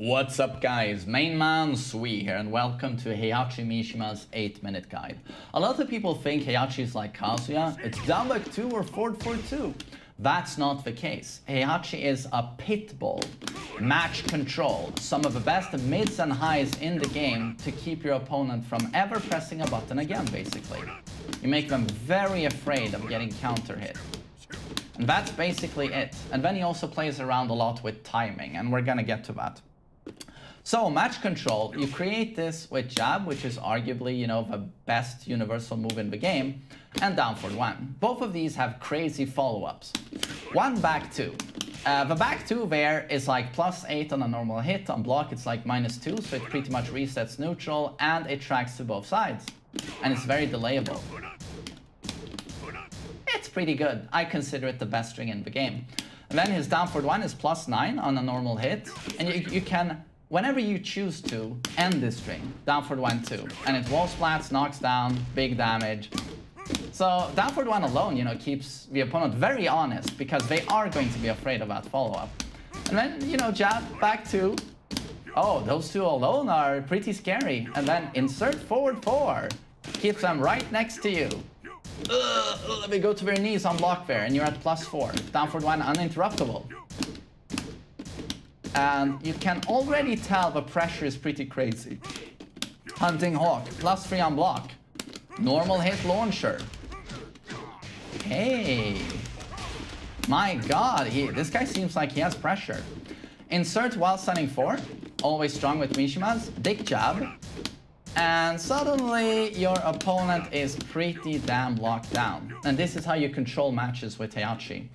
What's up guys, main man Sui here and welcome to Heihachi Mishima's 8 minute guide. A lot of people think Heihachi is like Kazuya, it's down 2 or forward 4 2. That's not the case. Heihachi is a pit bull, match control, some of the best mids and highs in the game to keep your opponent from ever pressing a button again basically. You make them very afraid of getting counter hit. And that's basically it. And then he also plays around a lot with timing, and we're gonna get to that. So match control, you create this with jab, which is arguably, you know, the best universal move in the game, and down for one. Both of these have crazy follow-ups. One back two. Uh, the back two there is like plus eight on a normal hit. On block, it's like minus two, so it pretty much resets neutral, and it tracks to both sides. And it's very delayable. It's pretty good. I consider it the best string in the game. And then his down for one is plus nine on a normal hit, and you, you can whenever you choose to end this string, down for one, two, and it wall splats, knocks down, big damage. So down for one alone, you know, keeps the opponent very honest because they are going to be afraid of that follow-up. And then, you know, jab back two. Oh, those two alone are pretty scary. And then insert forward four. Keeps them right next to you. Ugh, let me go to their knees on block there, and you're at plus four. Down for one, uninterruptible. And you can already tell the pressure is pretty crazy. Hunting Hawk, plus three on block. Normal hit launcher. Hey. My god, he, this guy seems like he has pressure. Insert while stunning four. Always strong with Mishima's. Dick jab. And suddenly your opponent is pretty damn locked down. And this is how you control matches with Heihachi.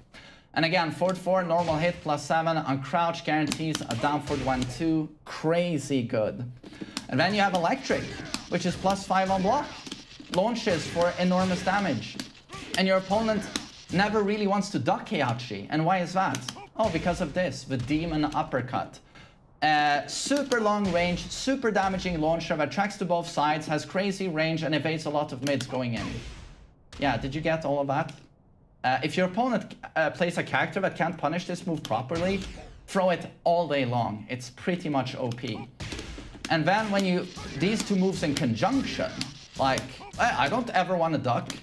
And again, forward 4, normal hit, plus 7. On crouch, guarantees a down forward 1, 2. Crazy good. And then you have electric, which is plus 5 on block. Launches for enormous damage. And your opponent never really wants to duck Heihachi. And why is that? Oh, because of this, the demon uppercut. Uh, super long range, super damaging launcher that tracks to both sides, has crazy range, and evades a lot of mids going in. Yeah, did you get all of that? Uh, if your opponent uh, plays a character that can't punish this move properly, throw it all day long. It's pretty much OP. And then when you, these two moves in conjunction, like, I, I don't ever want to duck.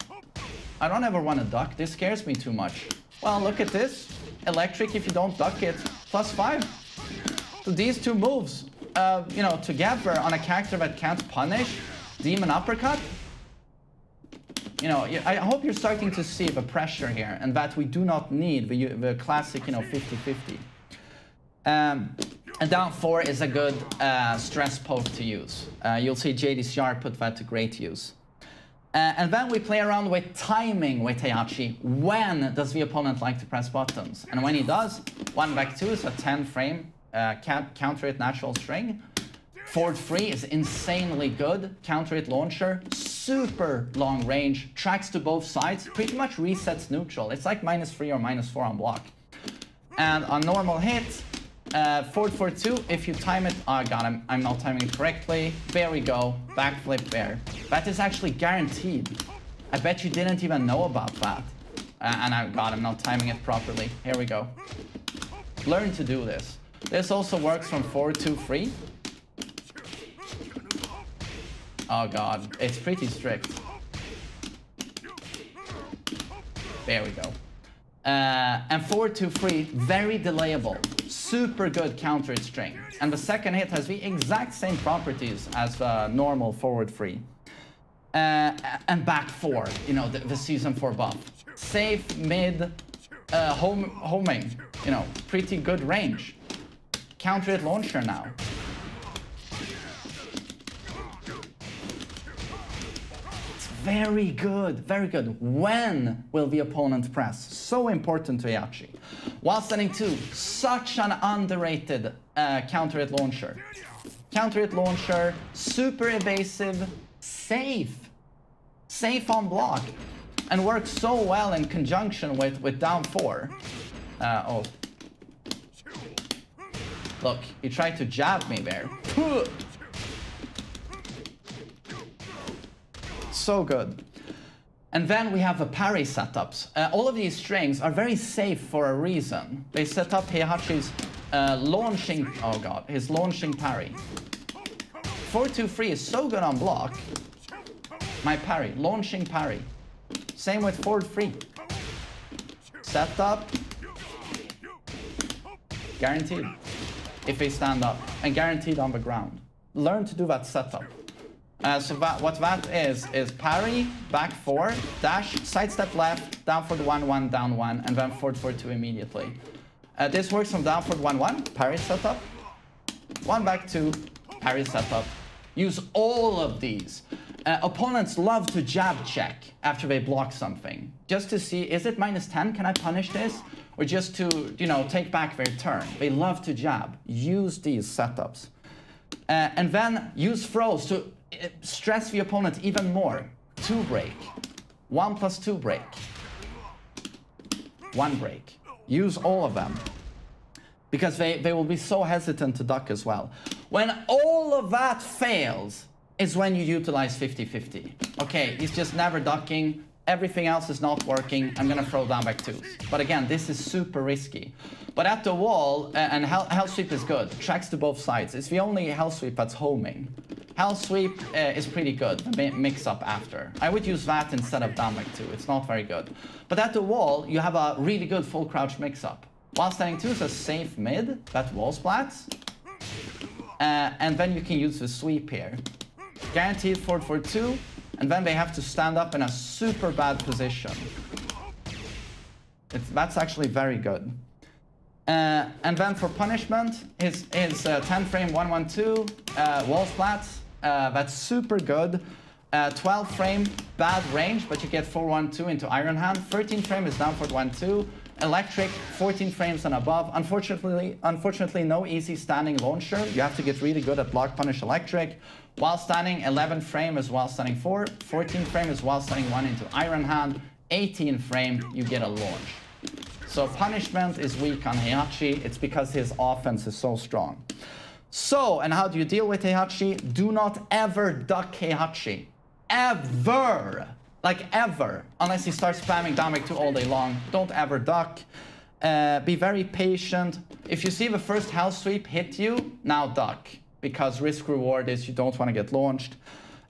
I don't ever want to duck. This scares me too much. Well, look at this. Electric, if you don't duck it, plus five. So these two moves, uh, you know, together on a character that can't punish, Demon Uppercut, you know, I hope you're starting to see the pressure here and that we do not need the, the classic, you know, 50-50. Um, and down 4 is a good uh, stress poke to use. Uh, you'll see JDCR put that to great use. Uh, and then we play around with timing with Heihachi. When does the opponent like to press buttons? And when he does, 1 back 2 is a 10 frame uh, counter it natural string. Forward 3 is insanely good. Counter it launcher super long range, tracks to both sides, pretty much resets neutral. It's like minus 3 or minus 4 on block. And on normal hit, uh, forward for 2, if you time it... Oh god, I'm, I'm not timing it correctly. There we go. Backflip there. That is actually guaranteed. I bet you didn't even know about that. Uh, and I, god, I'm not timing it properly. Here we go. Learn to do this. This also works from 4 to 3. Oh god, it's pretty strict. There we go. Uh, and forward to free, very delayable. Super good counter string. And the second hit has the exact same properties as the normal forward 3. Uh, and back four, you know, the, the season four buff. Safe, mid, uh, home, homing, you know, pretty good range. Counter hit launcher now. It's very good, very good. When will the opponent press? So important to Heihachi. While standing two, such an underrated uh, counter hit launcher. Counter hit launcher, super evasive, safe. Safe on block. And works so well in conjunction with, with down four. Uh, oh. Look, he tried to jab me there. so good. And then we have the parry setups. Uh, all of these strings are very safe for a reason. They set up Heihachi's uh, launching, oh god, his launching parry. 4-2-3 is so good on block. My parry, launching parry. Same with forward 3. Set up. Guaranteed. If they stand up. And guaranteed on the ground. Learn to do that setup. Uh, so that, what that is, is parry, back four, dash, sidestep left, down for the 1-1, down 1, and then forward 4-2 immediately. Uh, this works from down forward 1-1, parry setup, 1 back 2, parry setup. Use all of these. Uh, opponents love to jab check after they block something, just to see, is it minus 10, can I punish this? Or just to, you know, take back their turn. They love to jab. Use these setups. Uh, and then use throws to uh, stress the opponent even more. Two break. One plus two break. One break. Use all of them. Because they, they will be so hesitant to duck as well. When all of that fails, is when you utilize 50-50. Okay, he's just never ducking. Everything else is not working. I'm gonna throw down back twos. But again, this is super risky. But at the wall, and hell, hell sweep is good. Tracks to both sides. It's the only hell sweep that's homing. Hell sweep uh, is pretty good. Mix up after. I would use that instead of down back two. It's not very good. But at the wall, you have a really good full crouch mix up. While standing two is a safe mid that wall splats. Uh, and then you can use the sweep here. Guaranteed forward for two, and then they have to stand up in a super bad position. It's, that's actually very good. Uh, and then for punishment, his, his uh, 10 frame 112 uh, wall splats, uh, that's super good. Uh, 12 frame, bad range, but you get 412 into Iron Hand. 13 frame is down for 1-2. Electric, 14 frames and above. Unfortunately, unfortunately, no easy standing launcher. You have to get really good at block punish electric. While standing, 11 frame is while standing 4. 14 frame is while standing 1 into Iron Hand. 18 frame, you get a launch. So punishment is weak on Heihachi. It's because his offense is so strong. So, and how do you deal with Heihachi? Do not ever duck Heihachi. Ever! Like ever. Unless he starts spamming Damek 2 all day long. Don't ever duck. Uh, be very patient. If you see the first hell sweep hit you, now duck. Because risk reward is you don't want to get launched.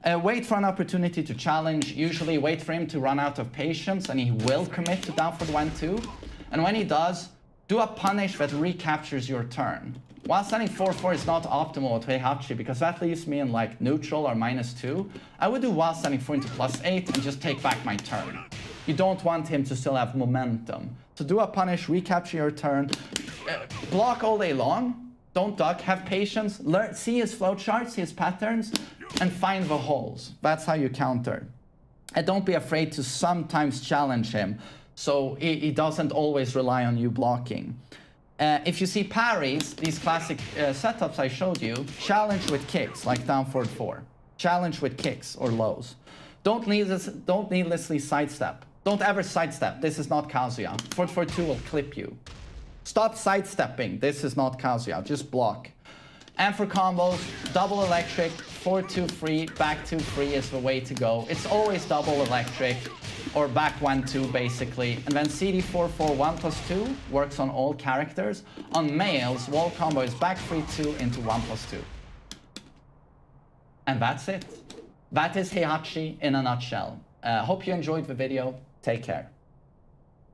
Uh, wait for an opportunity to challenge. Usually wait for him to run out of patience and he will commit to down for 1-2. And when he does, do a punish that recaptures your turn. While standing 4-4 is not optimal with Heihachi because that leaves me in like neutral or minus 2, I would do while standing 4 into plus 8 and just take back my turn. You don't want him to still have momentum. So do a punish, recapture your turn, uh, block all day long, don't duck, have patience, learn, see his flowcharts, see his patterns, and find the holes. That's how you counter. And don't be afraid to sometimes challenge him so he, he doesn't always rely on you blocking. Uh, if you see parries, these classic uh, setups I showed you, challenge with kicks, like down forward 4. Challenge with kicks or lows. Don't, needless, don't needlessly sidestep. Don't ever sidestep. This is not Kazuya. Forward 4 2 will clip you. Stop sidestepping. This is not Kazuya. Just block. And for combos, double electric, 4-2-3, back 2-3 is the way to go. It's always double electric or back 1-2 basically. And then CD4-4 1 plus 2 works on all characters. On males, wall combo is back 3-2 into 1 plus 2. And that's it. That is Heihachi in a nutshell. Uh, hope you enjoyed the video. Take care.